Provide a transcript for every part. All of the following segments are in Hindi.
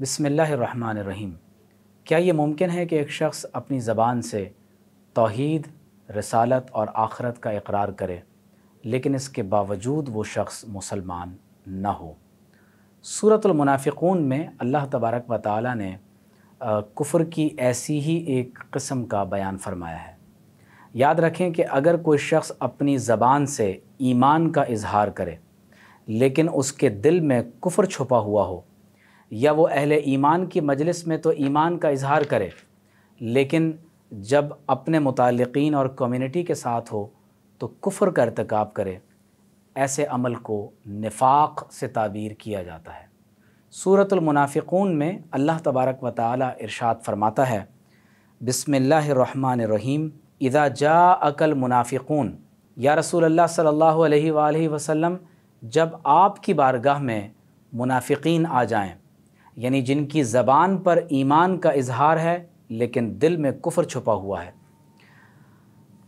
बिसमीम क्या ये मुमकिन है कि एक शख्स अपनी ज़बान से तोहद, रसालत और आखरत का इकरार करे, लेकिन इसके बावजूद वो शख्स मुसलमान न हो? सूरतुलमुनाफ़िकून में अल्लाह तबारक व ताली ने कुफ़र की ऐसी ही एक किस्म का बयान फरमाया है। याद रखें कि अगर कोई शख्स अपनी ज़बान से ईमान का इजहार करे, लेकिन उसके दिल में कुफ़र छुपा हुआ हो या वो अहले ईमान की मजलिस में तो ईमान का इजहार करे, लेकिन जब अपने मुतलकिन और कम्युनिटी के साथ हो तो कुफ़र का irतकब करे, ऐसे अमल को नफाक से ताबीर किया जाता है। सूरतुलमुनाफ़िकून में अल्लाह तबारक व ताली इरशाद फरमाता है बिसमीम इदा जा अकल मुनाफ़िकून। या रसूल अल्लाह सल्लल्लाहु अलैहि वसल्लम, जब आपकी बारगाह में मुनाफिकीन आ जाएँ यानी जिनकी ज़बान पर ईमान का इजहार है, लेकिन दिल में कुफ्र छुपा हुआ है।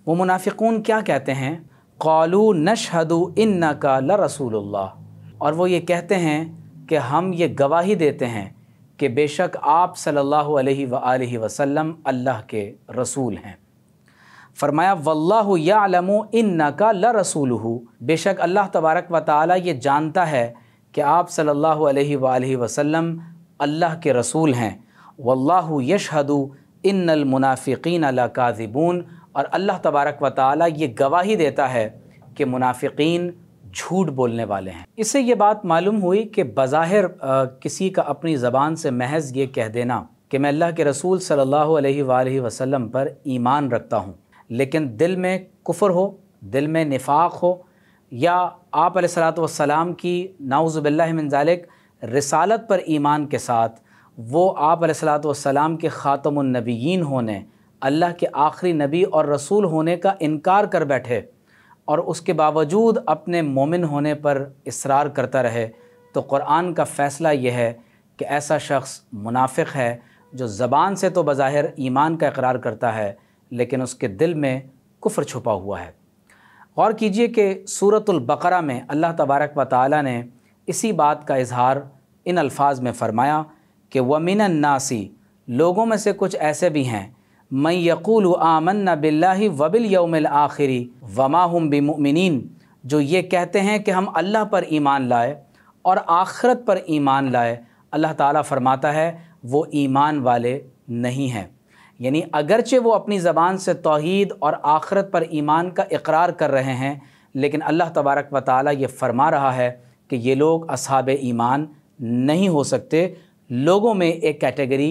वो मुनाफिकून क्या कहते हैं? कौलू नशहदु इन का ल रसूल और वो ये कहते हैं कि हम ये गवाही देते हैं कि बेशक आप सल्लल्लाहु अलैहि वसल्लम अल्लाह के रसूल हैं। फरमाया, वल्लाहु यालमु इन का ल रसूल बेशक अल्लाह तबारक व ताली ये जानता है कि आप सल्लल्लाहु अलैहि वसल्लम अल्लाह के रसूल हैं। वल्लाहु यशहदु इन्नल अला काजिबून। और अल्लाह तबारक व ताली ये गवाही देता है कि मुनाफिकीन झूठ बोलने वाले हैं। इससे ये बात मालूम हुई कि बज़ाहिर किसी का अपनी ज़बान से महज ये कह देना कि मैं अल्लाह के रसूल सल्लल्लाहु अलैहि वसल्लम पर ईमान रखता हूँ। लेकिन दिल में कुफ़र हो, दिल में निफाक हो, या आप सलाम की नाउज़बिल्लिक रसालत पर ईमान के साथ वो आप सलाम के ख़ातमनबीन होने, अल्लाह के आखिरी नबी और रसूल होने का इनकार कर बैठे और उसके बावजूद अपने मोमिन होने पर इसरार करता रहे तो क़ुरान का फ़ैसला यह है कि ऐसा शख्स मुनाफिक है जो ज़बान से तो बज़ाहिर ईमान का इकरार करता है, लेकिन उसके दिल में कुफ्र छुपा हुआ है। गौर कीजिए कि सूरतुल्बक़रा में अल्लाह तबारक व ताली ने इसी बात का इजहार इन अल्फाज में फ़रमाया कि वमिन नासी, लोगों में से कुछ ऐसे भी हैं। मैं यकूल आमन बिल्ला वबिल यौमिल आखिरी, वमा हम बिमिन जो ये कहते हैं कि हम अल्लाह पर ईमान लाए और आखरत पर ईमान लाए। अल्लाह ताला फरमाता है, वो ईमान वाले नहीं हैं। यानी अगरचे वो अपनी ज़बान से तोहद और आखरत पर ईमान का इकरार कर रहे हैं, लेकिन अल्लाह तबारक व ताली ये फ़रमा रहा है कि ये लोग असहाब ईमान नहीं हो सकते। लोगों में एक कैटेगरी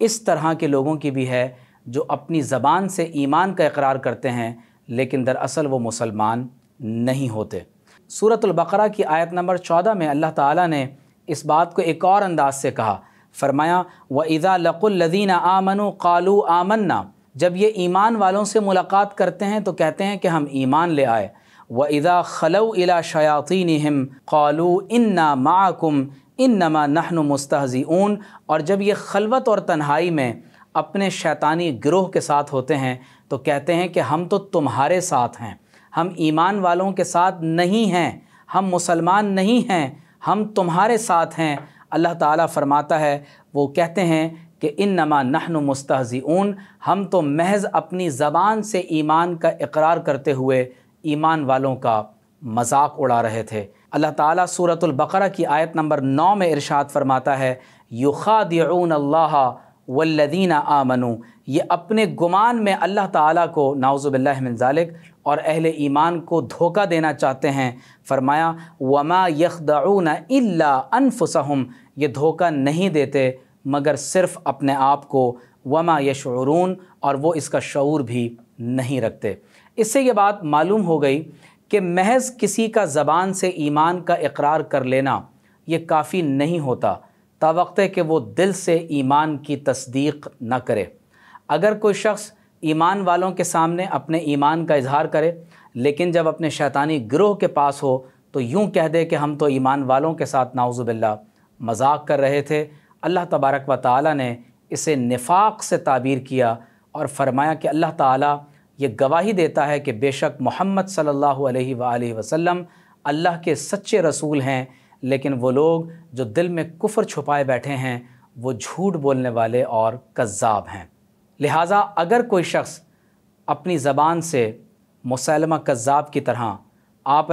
इस तरह के लोगों की भी है जो अपनी ज़बान से ईमान का इकरार करते हैं, लेकिन दरअसल वो मुसलमान नहीं होते। सूरतुल्बक़रा की आयत नंबर चौदह में अल्लाह ताला ने इस बात को एक और अंदाज से कहा। फरमाया, व इज़ा लकुल्लदीन आमनु कालू आमन्ना। जब ये ईमान वालों से मुलाकात करते हैं तो कहते हैं कि हम ईमान ले आए। व इज़ा खलऊ इला शयातीन कालू इन्ना माकुम इन नमा नहन मुस्तहज़ीन और जब ये खलवत और तन्हाई में अपने शैतानी गिरोह के साथ होते हैं तो कहते हैं कि हम तो तुम्हारे साथ हैं। हम ईमान वालों के साथ नहीं हैं, हम मुसलमान नहीं हैं, हम तुम्हारे साथ हैं। अल्लाह ताला फरमाता है, वो कहते हैं कि इन नमा नहन मुस्तहज़ीन हम तो महज अपनी ज़बान से ईमान का इकरार करते हुए ईमान वालों का मज़ाक उड़ा रहे थे। अल्लाह ताला सूरतुल बकरा की आयत नंबर नौ में इरशाद फरमाता है युखादिन अल्लाह वल्लदीना आमनु ये अपने गुमान में अल्लाह ताला को नाउज़ुबिल्लिक और अहले ईमान को धोखा देना चाहते हैं। फरमाया, वमा यखदऊन इल्ला अनफुसहम ये धोखा नहीं देते, मगर सिर्फ़ अपने आप को, वमा यशरून और वो इसका शूर भी नहीं रखते। इससे ये बात मालूम हो गई कि महज किसी का ज़बान से ईमान का इकरार कर लेना ये काफ़ी नहीं होता। तावक्त कि वो दिल से ईमान की तस्दीक न करे। अगर कोई शख्स ईमान वालों के सामने अपने ईमान का इजहार करे, लेकिन जब अपने शैतानी गिरोह के पास हो तो यूँ कह दे कि हम तो ईमान वालों के साथ नाउज़ुबिल्ला मज़ाक कर रहे थे। अल्लाह तबारक व ताली ने इसे नफाक से ताबीर किया और फरमाया कि अल्लाह ताला ये गवाही देता है कि बेशक मोहम्मद सल्लल्लाहु अलैहि वसल्लम अल्लाह के सच्चे रसूल हैं, लेकिन वो लोग जो दिल में कुफ्र छुपाए बैठे हैं, वो झूठ बोलने वाले और कज़्ज़ाब हैं। लिहाजा अगर कोई शख्स अपनी ज़बान से मुसलमा कज़्ज़ाब की तरह आप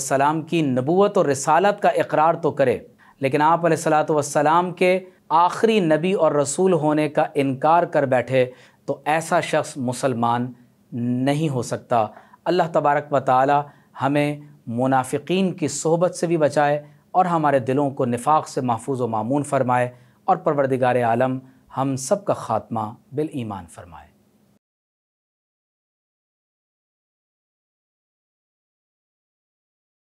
सलाम की नबूत और रसालत का इकरार तो करे, लेकिन आप सलाम के आखिरी नबी और रसूल होने का इनकार कर बैठे तो ऐसा शख्स मुसलमान नहीं हो सकता। अल्लाह तबारक व ताली हमें मुनाफिकीन की सोहबत से भी बचाए और हमारे दिलों को निफाक से महफूज व मामून फरमाए और परवरदिगार आलम हम सब का ख़ात्मा बिल ईमान फरमाए।